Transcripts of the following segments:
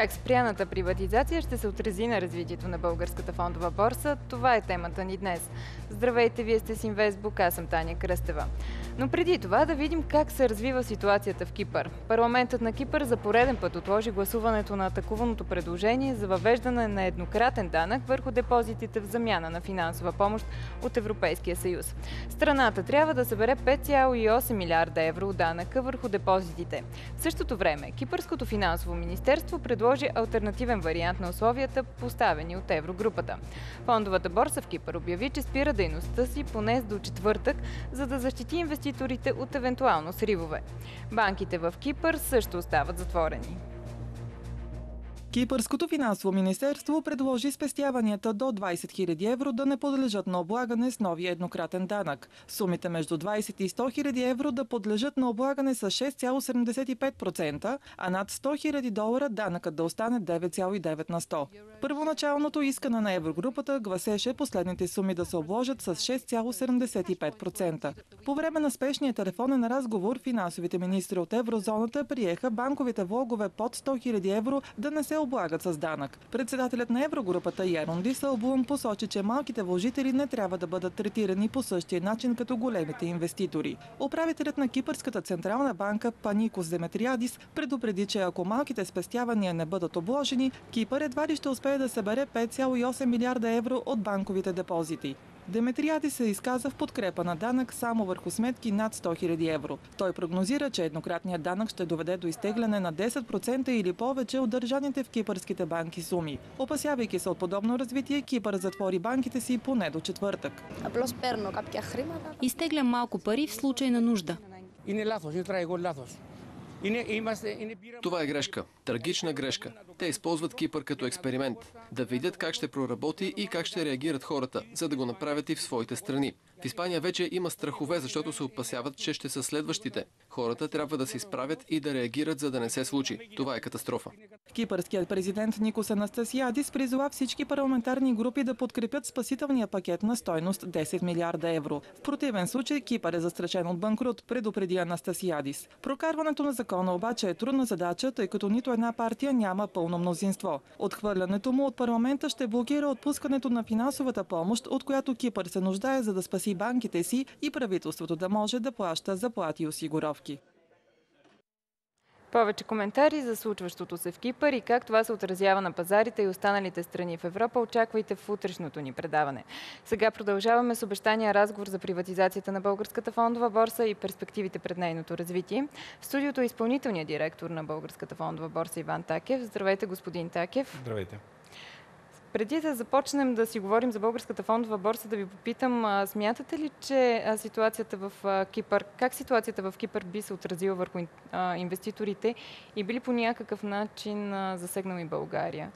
Как спряната приватизация ще се отрази на развитието на българската фондова борса? Това е темата ни днес. Здравейте, вие сте с Инвестбук, аз съм Таня Кръстева. Но преди това да видим как се развива ситуацията в Кипър. Парламентът на Кипър за пореден път отложи гласуването на атакуваното предложение за въвеждане на еднократен данък върху депозитите в замяна на финансова помощ от Европейския съюз. Страната трябва да събере 5,8 милиарда евро от данъка върху депозитите. В същото време Кипърското финансово министерство предложи альтернативен вариант на условията, поставени от Еврогрупата. Фондовата борса в Кипър обяви, че спира дейността си поне до четвъртък, за да защити инвеститорите от евентуално сривове. Банките в Кипър също остават затворени. Кипърското финансово министерство предложи спестяванията до 20 000 евро да не подлежат на облагане с новия еднократен данък. Сумите между 20 и 100 000 евро да подлежат на облагане с 6,75%, а над 100 000 долара данъкът да остане 9,9 на 100. Първоначалното искане на Еврогрупата гласеше последните суми да се обложат с 6,75%. По време на спешния телефонен разговор финансовите министри от еврозоната приеха банковите влогове под 100 000 евро да не се облагат с данък. Председателят на Еврогрупата Ярон Дисълбун посочи, че малките вложители не трябва да бъдат третирани по същия начин като големите инвеститори. Управителят на Кипърската централна банка Паникос Деметриадис предупреди, че ако малките спестявания не бъдат обложени, Кипър едва ли ще успее да събере 5,8 милиарда евро от банковите депозити. Деметриади се изказа в подкрепа на данък само върху сметки над 100 000 евро. Той прогнозира, че еднократният данък ще доведе до изтегляне на 10% или повече от държаните в кипърските банки суми. Опасявайки се от подобно развитие, Кипър затвори банките си поне до четвъртък. Изтеглям малко пари в случай на нужда. Това е грешка. Трагична грешка. Те използват Кипър като експеримент. Да видят как ще проработи и как ще реагират хората, за да го направят и в своите страни. В Испания вече има страхове, защото се опасяват, че ще са следващите. Хората трябва да се изправят и да реагират, за да не се случи. Това е катастрофа. Кипърският президент Никос Анастасиадис призова всички парламентарни групи да подкрепят спасителния пакет на стойност 10 милиарда евро. В противен случай Кипър е застрашен от банкрут, предупреди Анастасиадис. Прокарването на закона обаче е трудна задача, тъй като нито една партия няма пълно мнозинство. Отхвърлянето му от парламента ще блокира отпускането на финансовата помощ, от която Кипър се нуждае за да спаси банките си и правителството да може да плаща заплати и осигуровки. Повече коментари за случващото се в Кипър и как това се отразява на пазарите и останалите страни в Европа очаквайте в утрешното ни предаване. Сега продължаваме с обещания разговор за приватизацията на Българската фондова борса и перспективите пред нейното развитие. В студиото е изпълнителният директор на Българската фондова борса Иван Такев. Здравейте, господин Такев. Здравейте. Преди да започнем да си говорим за Българската фондова борса, да ви попитам, смятате ли, че ситуацията в Кипър, как ситуацията в Кипър би се отразила върху инвеститорите и би ли по някакъв начин засегнала и България?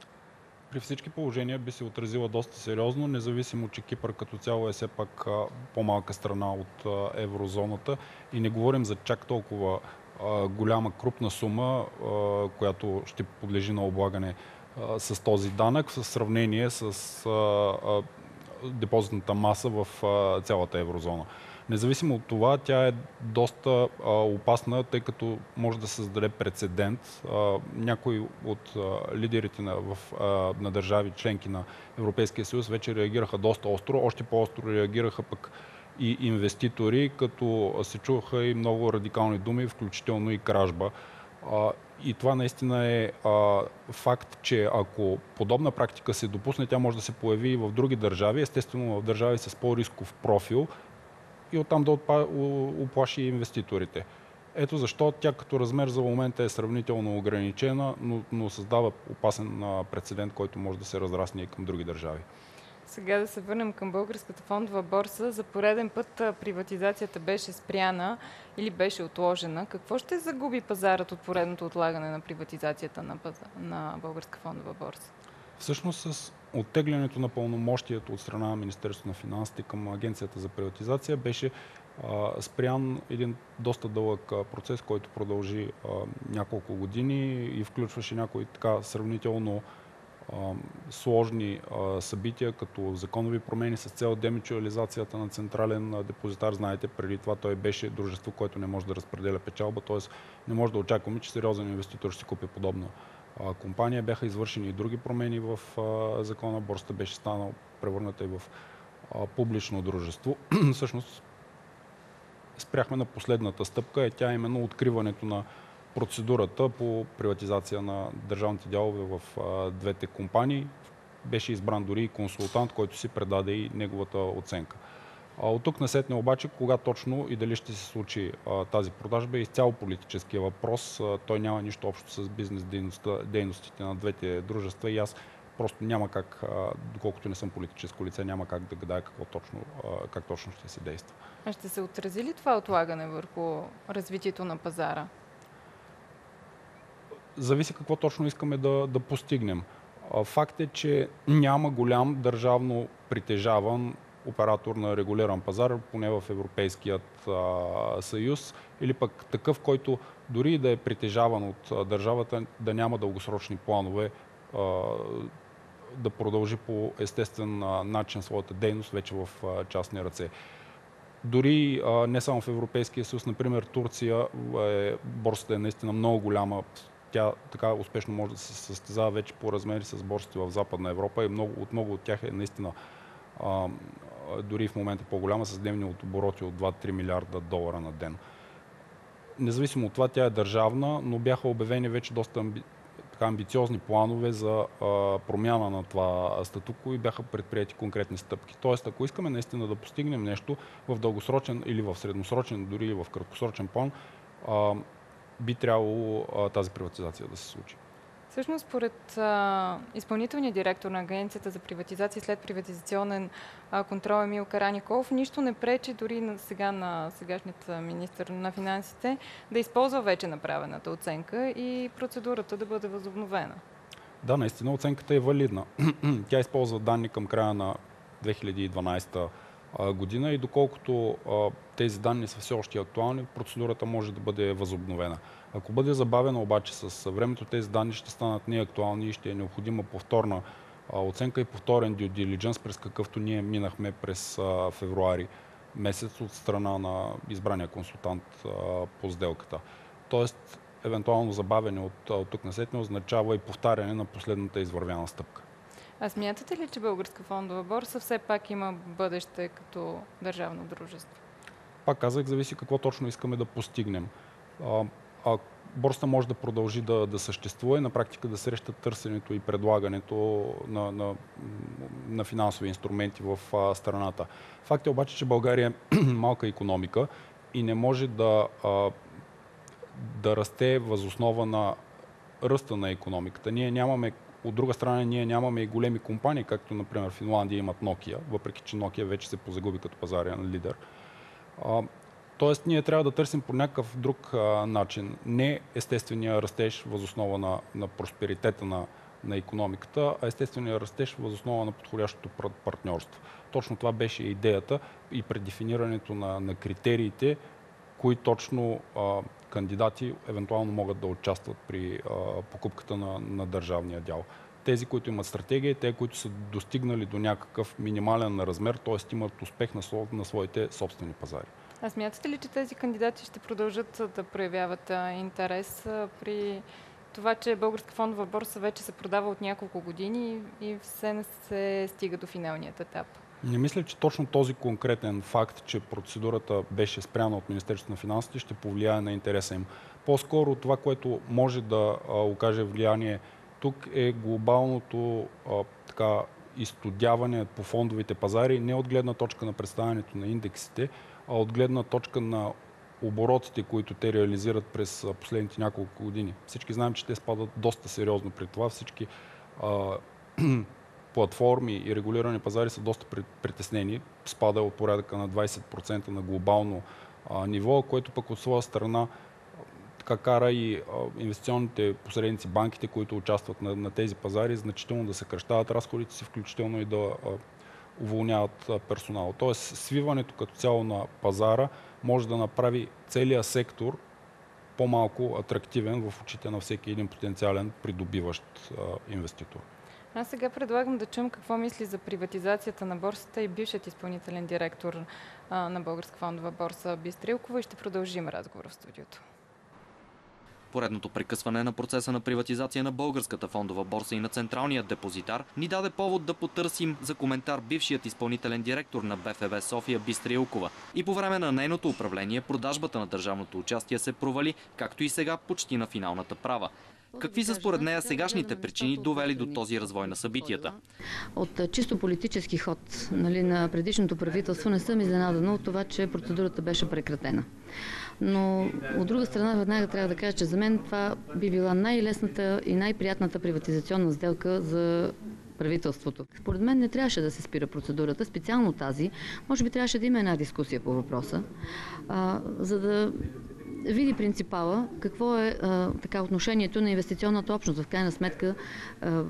При всички положения би се отразила доста сериозно, независимо, че Кипър като цяло е все пак по-малка страна от еврозоната и не говорим за чак толкова голяма крупна сума, която ще подлежи на облагане с този данък в сравнение с депозитната маса в цялата еврозона. Независимо от това, тя е доста а, опасна, тъй като може да създаде прецедент. А, някои от а, лидерите на, в, а, на държави, членки на Европейския съюз, вече реагираха доста остро. Още по-остро реагираха пък и инвеститори, като се чуваха и много радикални думи, включително и кражба. И това наистина е а, факт, че ако подобна практика се допусне, тя може да се появи и в други държави, естествено в държави с по-рисков профил и оттам да оплаши инвеститорите. Ето защо тя като размер за момента е сравнително ограничена, но, но създава опасен прецедент, който може да се разрасне и към други държави. Сега да се върнем към Българската фондова борса. За пореден път приватизацията беше спряна или беше отложена. Какво ще загуби пазарът от поредното отлагане на приватизацията на, пазар, на Българска фондова борса? Всъщност с оттеглянето на пълномощието от страна на Министерството на финансите към Агенцията за приватизация беше спрян един доста дълъг процес, който продължи няколко години и включваше някои така сравнително сложни събития, като законови промени с цел демичуализацията на централен депозитар. Знаете, преди това той беше дружество, което не може да разпределя печалба, т.е. не може да очакваме, че сериозен инвеститор ще си купи подобно компания. Бяха извършени и други промени в закона. Борсата беше станала превърната и в публично дружество. Всъщност спряхме на последната стъпка, е тя именно откриването на процедурата по приватизация на държавните дялове в двете компании. Беше избран дори и консултант, който си предаде и неговата оценка. От тук насетне обаче, кога точно и дали ще се случи тази продажба е изцяло политическия въпрос. Той няма нищо общо с бизнес дейностите на двете дружества и аз просто няма как, доколкото не съм политическо лице, няма как да гадая какво точно, как точно ще се действа. А ще се отрази ли това отлагане върху развитието на пазара? Зависи какво точно искаме да, да постигнем. Факт е, че няма голям държавно притежаван оператор на регулиран пазар, поне в Европейският а, съюз, или пък такъв, който дори да е притежаван от държавата, да няма дългосрочни планове а, да продължи по естествен а, начин своята дейност вече в а, частни ръце. Дори а, не само в Европейския съюз, например Турция, е, борсата е наистина много голяма. Тя така успешно може да се състезава вече по размери с борсите в Западна Европа и много, от много от тях е наистина а, дори в момента по-голяма, с дневни от обороти от 2-3 милиарда долара на ден. Независимо от това, тя е държавна, но бяха обявени вече доста амби... така, амбициозни планове за а, промяна на това статуко и бяха предприяти конкретни стъпки. Тоест, ако искаме наистина да постигнем нещо в дългосрочен или в средносрочен, дори и в краткосрочен план, а, би трябвало а, тази приватизация да се случи. Всъщност, според а, изпълнителния директор на Агенцията за приватизация след приватизационен а, контрол Емил Караников, нищо не пречи дори на, сега на сегашният министр на финансите да използва вече направената оценка и процедурата да бъде възобновена. Да, наистина оценката е валидна. Тя използва данни към края на 2012 година и доколкото тези данни са все още актуални, процедурата може да бъде възобновена. Ако бъде забавена обаче с времето, тези данни ще станат неактуални и ще е необходима повторна оценка и повторен due diligence, през какъвто ние минахме през февруари месец от страна на избрания консултант по сделката. Тоест, евентуално забавяне от, от тук на сетне означава и повтаряне на последната извървяна стъпка. А смятате ли, че Българска фондова борса все пак има бъдеще като държавно дружество? Пак казах, зависи какво точно искаме да постигнем. А, а борста може да продължи да, да съществува и на практика да среща търсенето и предлагането на, на, на финансови инструменти в а, страната. Факт е обаче, че България е малка економика и не може да, а, да расте възоснова на ръста на економиката. Ние нямаме от друга страна, ние нямаме и големи компании, както например Финландия имат Nokia, въпреки че Nokia вече се позагуби като пазарен лидер. Тоест, ние трябва да търсим по някакъв друг а, начин. Не естествения растеж възоснова на, на просперитета на, на економиката, а естествения растеж възоснова на подходящото партньорство. Точно това беше идеята и предефинирането на, на критериите, кои точно а, кандидати евентуално могат да участват при а, покупката на, на държавния дял. Тези, които имат стратегия, те, които са достигнали до някакъв минимален размер, т.е. имат успех на, на своите собствени пазари. А смятате ли, че тези кандидати ще продължат да проявяват интерес при това, че Българска фондова борса вече се продава от няколко години и все не се стига до финалният етап? Не мисля, че точно този конкретен факт, че процедурата беше спряна от Министерството на финансите, ще повлияе на интереса им. По-скоро това, което може да а, окаже влияние тук е глобалното а, така, изтодяване по фондовите пазари, не от гледна точка на представянето на индексите, а от гледна точка на оборотите, които те реализират през последните няколко години. Всички знаем, че те спадат доста сериозно при това. Всички а, платформи и регулирани пазари са доста притеснени. Спада от порядъка на 20% на глобално а, ниво, което пък от своя страна така кара и а, инвестиционните посредници, банките, които участват на, на тези пазари, значително да съкръщават разходите си, включително и да а, уволняват персонал. Тоест, свиването като цяло на пазара може да направи целия сектор по-малко атрактивен в очите на всеки един потенциален придобиващ а, инвеститор. Аз сега предлагам да чуем какво мисли за приватизацията на борсата и бившият изпълнителен директор а, на Българска фондова борса Бистрилкова и ще продължим разговор в студиото. Поредното прекъсване на процеса на приватизация на българската фондова борса и на централния депозитар ни даде повод да потърсим за коментар бившият изпълнителен директор на БФБ София Бистра Илкова. И по време на нейното управление продажбата на държавното участие се провали, както и сега почти на финалната права. Какви са според нея сегашните причини довели до този развой на събитията? От чисто политически ход нали, на предишното правителство не съм изненадана от това, че процедурата беше прекратена. Но от друга страна веднага трябва да кажа, че за мен това би била най-лесната и най-приятната приватизационна сделка за правителството. Според мен не трябваше да се спира процедурата, специално тази. Може би трябваше да има една дискусия по въпроса, а, за да види принципала какво е а, така отношението на инвестиционната общност. В крайна сметка а,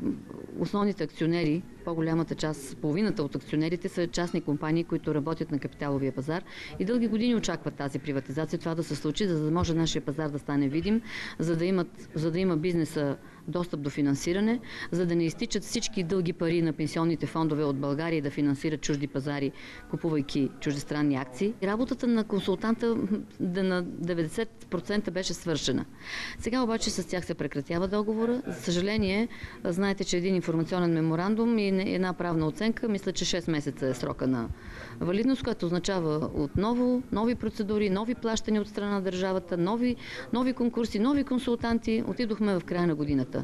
основните акционери, по-голямата част, половината от акционерите са частни компании, които работят на капиталовия пазар и дълги години очакват тази приватизация, това да се случи, за да може нашия пазар да стане видим, за да, имат, за да има бизнеса достъп до финансиране, за да не изтичат всички дълги пари на пенсионните фондове от България да финансират чужди пазари, купувайки чуждестранни акции. Работата на консултанта да на 90% беше свършена. Сега обаче с тях се прекратява договора. За съжаление, знаете, че един информационен меморандум и една правна оценка, мисля, че 6 месеца е срока на валидност, което означава отново нови процедури, нови плащания от страна на държавата, нови, нови конкурси, нови консултанти. Отидохме в края на годината.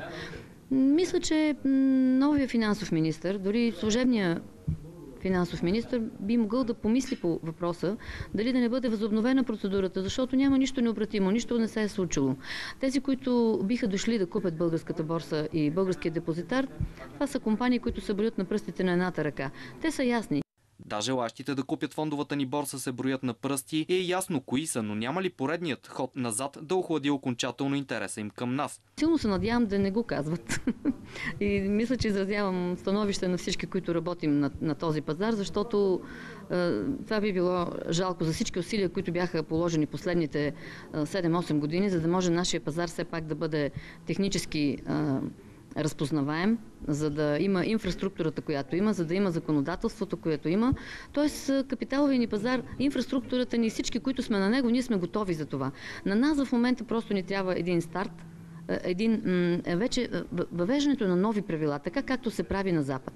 Мисля, че новия финансов министр, дори служебния финансов министр би могъл да помисли по въпроса дали да не бъде възобновена процедурата, защото няма нищо необратимо, нищо не се е случило. Тези, които биха дошли да купят българската борса и българския депозитар, това са компании, които се броят на пръстите на едната ръка. Те са ясни. Да, желащите да купят фондовата ни борса се броят на пръсти и е ясно кои са, но няма ли поредният ход назад да охлади окончателно интереса им към нас? Силно се надявам да не го казват. и мисля, че изразявам становище на всички, които работим на, на този пазар, защото е, това би било жалко за всички усилия, които бяха положени последните е, 7-8 години, за да може нашия пазар все пак да бъде технически е, разпознаваем, за да има инфраструктурата, която има, за да има законодателството, което има. Тоест, капиталовия ни пазар, инфраструктурата ни, всички, които сме на него, ние сме готови за това. На нас в момента просто ни трябва един старт, един, вече въвеждането на нови правила, така както се прави на Запад.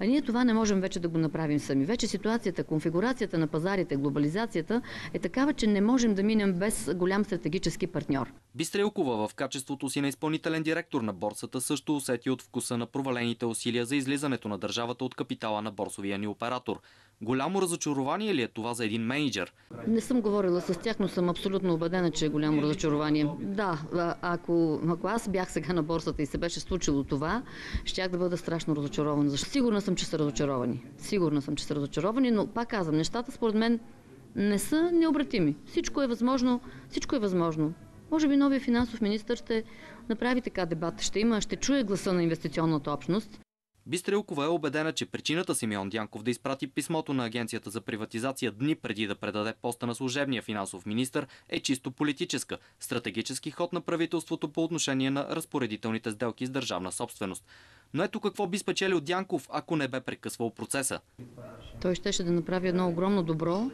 А ние това не можем вече да го направим сами. Вече ситуацията, конфигурацията на пазарите, глобализацията е такава, че не можем да минем без голям стратегически партньор. Бистрелкова в качеството си на изпълнителен директор на борсата също усети от вкуса на провалените усилия за излизането на държавата от капитала на борсовия ни оператор. Голямо разочарование ли е това за един менеджер? Не съм говорила с тях, но съм абсолютно убедена, че е голямо разочарование. Да, ако, ако аз бях сега на борсата и се беше случило това, щях да бъда страшно разочарована. Защо? Сигурна съм, че са разочаровани. Сигурна съм, че са разочаровани, но пак казвам, нещата според мен не са необратими. Всичко е възможно. Всичко е възможно. Може би новия финансов министр ще направи така дебат. Ще има, ще чуе гласа на инвестиционната общност Бистрелкова е убедена, че причината Симеон Дянков да изпрати писмото на Агенцията за приватизация дни преди да предаде поста на служебния финансов министр е чисто политическа, стратегически ход на правителството по отношение на разпоредителните сделки с държавна собственост. Но ето какво би спечелил Дянков, ако не бе прекъсвал процеса. Той щеше да направи едно огромно добро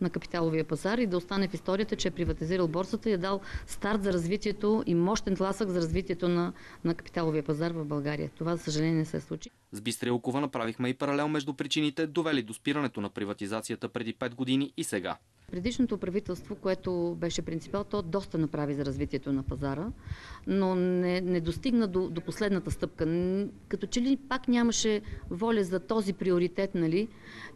на капиталовия пазар и да остане в историята, че е приватизирал борсата и е дал старт за развитието и мощен тласък за развитието на, на капиталовия пазар в България. Това, за съжаление, не се случи. С Бистрелкова направихме и паралел между причините, довели до спирането на приватизацията преди 5 години и сега. Предишното правителство, което беше принципал, то доста направи за развитието на пазара, но не, не достигна до, до последната стъпка. Като че ли пак нямаше воля за този приоритет, нали?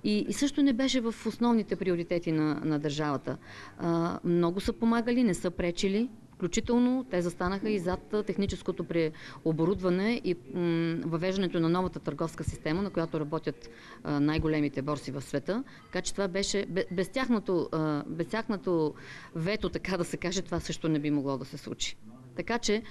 И, и също не беше в основните приоритети на, на държавата. А, много са помагали, не са пречили, Включително те застанаха и зад техническото преоборудване и въвеждането на новата търговска система, на която работят най-големите борси в света. Така че това беше, без тяхното, без тяхното вето, така да се каже, това също не би могло да се случи. Така че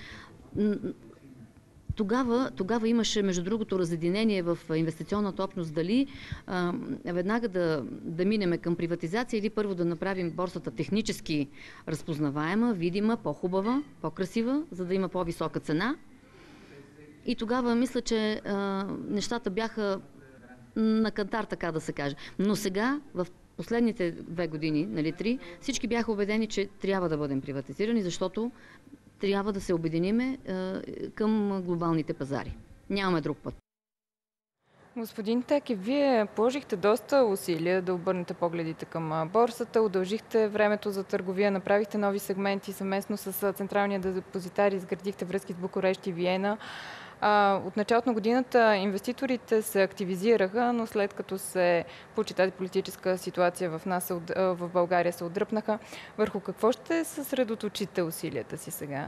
тогава, тогава имаше, между другото, разединение в инвестиционната общност дали а, веднага да, да минеме към приватизация или първо да направим борсата технически разпознаваема, видима, по-хубава, по-красива, за да има по-висока цена. И тогава мисля, че а, нещата бяха на кантар, така да се каже. Но сега, в последните две години, нали три, всички бяха убедени, че трябва да бъдем приватизирани, защото трябва да се обединиме към глобалните пазари. Нямаме друг път. Господин Теки, вие положихте доста усилия да обърнете погледите към борсата, удължихте времето за търговия, направихте нови сегменти съвместно с Централния депозитар, изградихте връзки с Букурещ и Виена. От началото на годината инвеститорите се активизираха, но след като се получи тази политическа ситуация в нас, в България се отдръпнаха. Върху какво ще съсредоточите усилията си сега?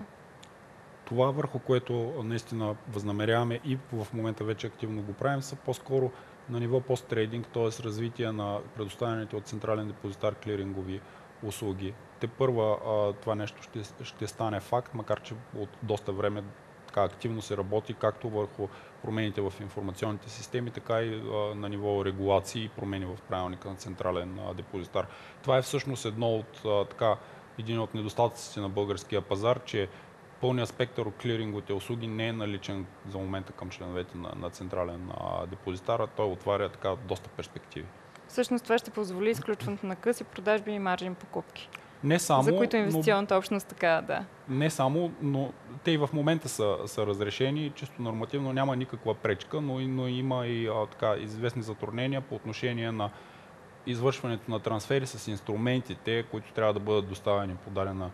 Това, върху което наистина възнамеряваме и в момента вече активно го правим, са по-скоро на ниво посттрейдинг, т.е. развитие на предоставяните от Централен депозитар клирингови услуги. Те първа това нещо ще, ще стане факт, макар че от доста време така активно се работи както върху промените в информационните системи, така и а, на ниво регулации и промени в правилника на централен а, депозитар. Това е всъщност едно от а, така, един от недостатъците на българския пазар, че пълният спектър от клиринговите услуги не е наличен за момента към членовете на, на централен а, депозитар, а той отваря така доста перспективи. Всъщност това ще позволи изключването на къси продажби и маржин покупки. Не само, за които инвестиционната но, общност така, да. Не само, но те и в момента са, са разрешени, чисто нормативно няма никаква пречка, но, но има и а, така, известни затруднения по отношение на извършването на трансфери с инструментите, които трябва да бъдат доставени по дадена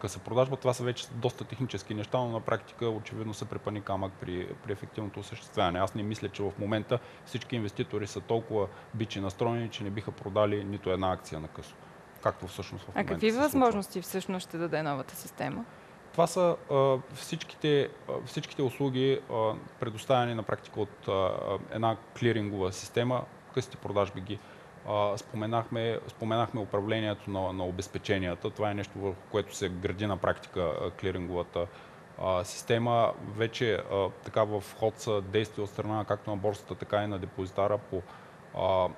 къса продажба. Това са вече доста технически неща, но на практика очевидно са препани камък при, при ефективното осъществяване. Аз не мисля, че в момента всички инвеститори са толкова бичи настроени, че не биха продали нито една акция на късо както всъщност в момента А какви възможности всъщност ще даде новата система? Това са а, всичките, а, всичките услуги, а, предоставени на практика от а, една клирингова система, късите продажби ги а, споменахме, споменахме управлението на, на обезпеченията. Това е нещо, върху което се гради на практика а, клиринговата а, система. Вече а, така в ход са действия от страна както на борсата, така и на депозитара по а,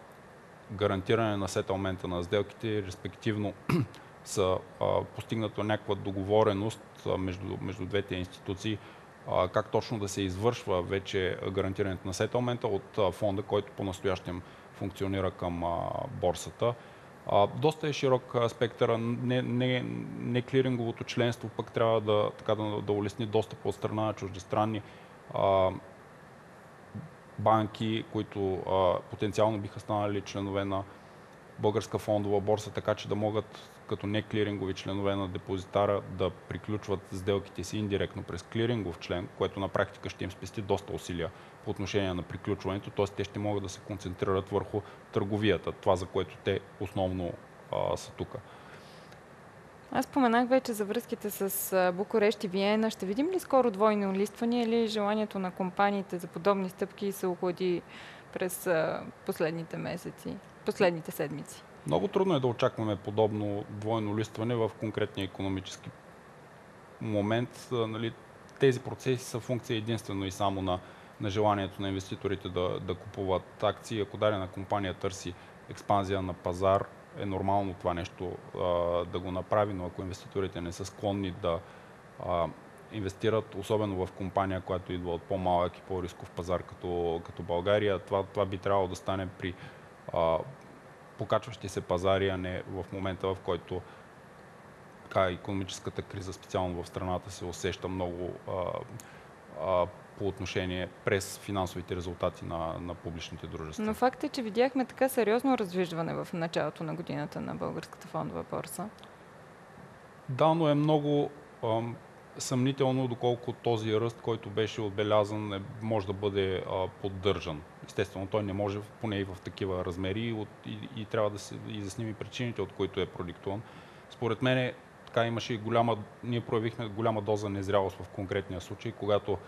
гарантиране на сетълмента на сделките, респективно са а, постигнато някаква договореност между, между двете институции, как точно да се извършва вече гарантирането на сетълмента от фонда, който по-настоящем функционира към борсата. Доста е широк спектър. Не, не, не клиринговото членство пък трябва да, така, да, да улесни достъп от страна на чуждестранни а, банки, които а, потенциално биха станали членове на българска фондова борса, така че да могат като не клирингови членове на депозитара да приключват сделките си индиректно през клирингов член, което на практика ще им спести доста усилия по отношение на приключването, т.е. те ще могат да се концентрират върху търговията, това за което те основно а, са тук. Аз споменах вече за връзките с Букурещ и Виена. Ще видим ли скоро двойни листвания или желанието на компаниите за подобни стъпки се охлади през последните месеци, последните седмици? Много трудно е да очакваме подобно двойно листване в конкретния економически момент. Нали, тези процеси са функция единствено и само на, на желанието на инвеститорите да, да купуват акции. Ако дадена компания търси експанзия на пазар, е нормално това нещо а, да го направи, но ако инвеститорите не са склонни да а, инвестират, особено в компания, която идва от по-малък и по-рисков пазар като, като България, това, това би трябвало да стане при а, покачващи се пазари, а не в момента, в който така, економическата криза, специално в страната, се усеща много а, а, по отношение през финансовите резултати на, на публичните дружества. Но факт е, че видяхме така сериозно раздвижване в началото на годината на българската фондова борса. Да, но е много ам, съмнително доколко този ръст, който беше отбелязан, е, може да бъде а, поддържан. Естествено, той не може, поне и в такива размери, и, от, и, и трябва да се изясним и причините, от които е продиктуван. Според мен така имаше и голяма, ние проявихме голяма доза незрялост в конкретния случай, когато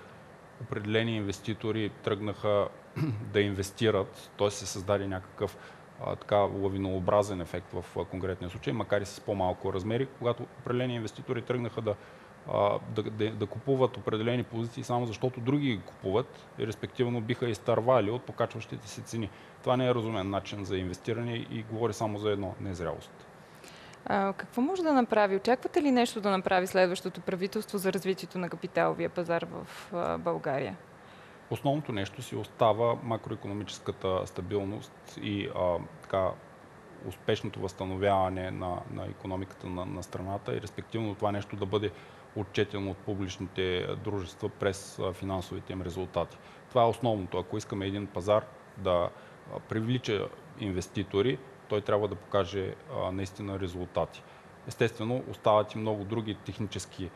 определени инвеститори тръгнаха да инвестират, т.е. се създаде някакъв а, така лавинообразен ефект в а, конкретния случай, макар и с по-малко размери, когато определени инвеститори тръгнаха да, а, да, да, да купуват определени позиции само защото други ги купуват и респективно биха изтървали от покачващите се цени. Това не е разумен начин за инвестиране и говори само за едно незрялост. Какво може да направи? Очаквате ли нещо да направи следващото правителство за развитието на капиталовия пазар в България? Основното нещо си остава макроекономическата стабилност и а, така, успешното възстановяване на, на економиката на, на страната и респективно това нещо да бъде отчетен от публичните дружества през финансовите им резултати. Това е основното. Ако искаме един пазар да привлича инвеститори, той трябва да покаже наистина резултати. Естествено, остават и много други технически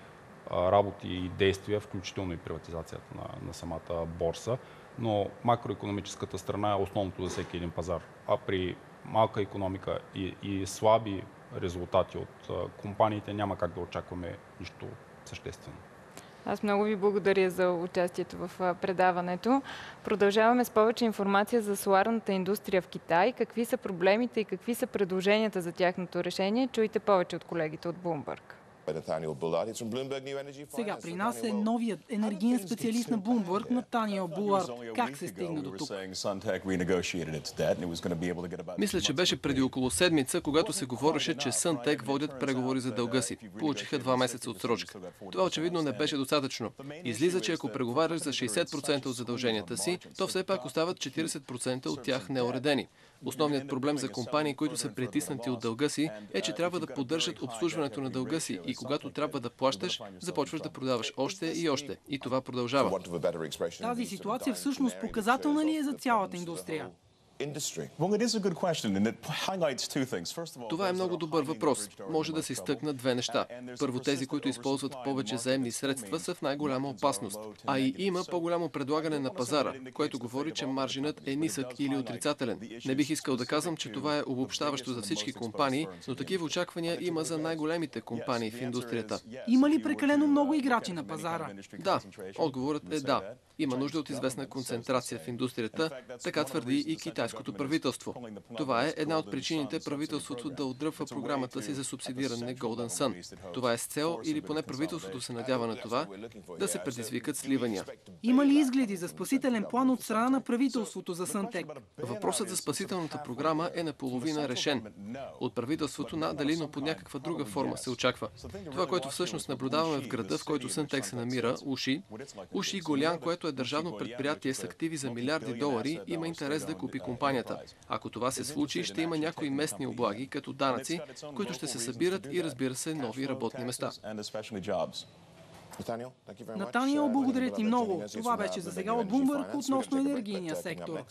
работи и действия, включително и приватизацията на, на самата борса, но макроекономическата страна е основното за всеки един пазар. А при малка економика и, и слаби резултати от компаниите няма как да очакваме нищо съществено. Аз много ви благодаря за участието в предаването. Продължаваме с повече информация за соларната индустрия в Китай. Какви са проблемите и какви са предложенията за тяхното решение? Чуйте повече от колегите от Bloomberg. Сега при нас е новият енергиен специалист на Bloomberg, Натаниел Булард. Как се стигна до тук? Мисля, че беше преди около седмица, когато се говореше, че Сънтек водят преговори за дълга си. Получиха два месеца отсрочка. Това очевидно не беше достатъчно. Излиза, че ако преговаряш за 60% от задълженията си, то все пак остават 40% от тях неуредени. Основният проблем за компании, които са притиснати от дълга си, е, че трябва да поддържат обслужването на дълга си и когато трябва да плащаш, започваш да продаваш още и още. И това продължава. Тази ситуация всъщност показателна ли е за цялата индустрия? Това е много добър въпрос. Може да се изтъкнат две неща. Първо, тези, които използват повече заемни средства, са в най-голяма опасност. А и има по-голямо предлагане на пазара, което говори, че маржинът е нисък или отрицателен. Не бих искал да казвам, че това е обобщаващо за всички компании, но такива очаквания има за най-големите компании в индустрията. Има ли прекалено много играчи на пазара? Да. Отговорът е да. Има нужда от известна концентрация в индустрията, така твърди и китайското правителство. Това е една от причините правителството да отдръпва програмата си за субсидиране Golden Sun. Това е с цел, или поне правителството се надява на това, да се предизвикат сливания. Има ли изгледи за спасителен план от страна на правителството за Сънтек? Въпросът за спасителната програма е наполовина решен. От правителството надали, но под някаква друга форма се очаква. Това, което всъщност наблюдаваме в града, в който Сънтек се намира, Уши, Уши Голян, което е държавно предприятие с активи за милиарди долари, има интерес да купи компанията. Ако това се случи, ще има някои местни облаги, като данъци, които ще се събират и разбира се нови работни места. Натаниел, благодаря ти много. Това беше за сега от Bloomberg относно енергийния сектор.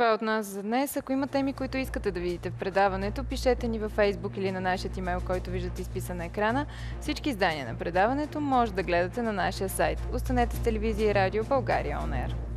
Това е от нас за днес. Ако има теми, които искате да видите в предаването, пишете ни във Facebook или на нашия имейл, който виждате изписан на екрана. Всички издания на предаването може да гледате на нашия сайт. Останете с телевизия и радио България ОНЕР.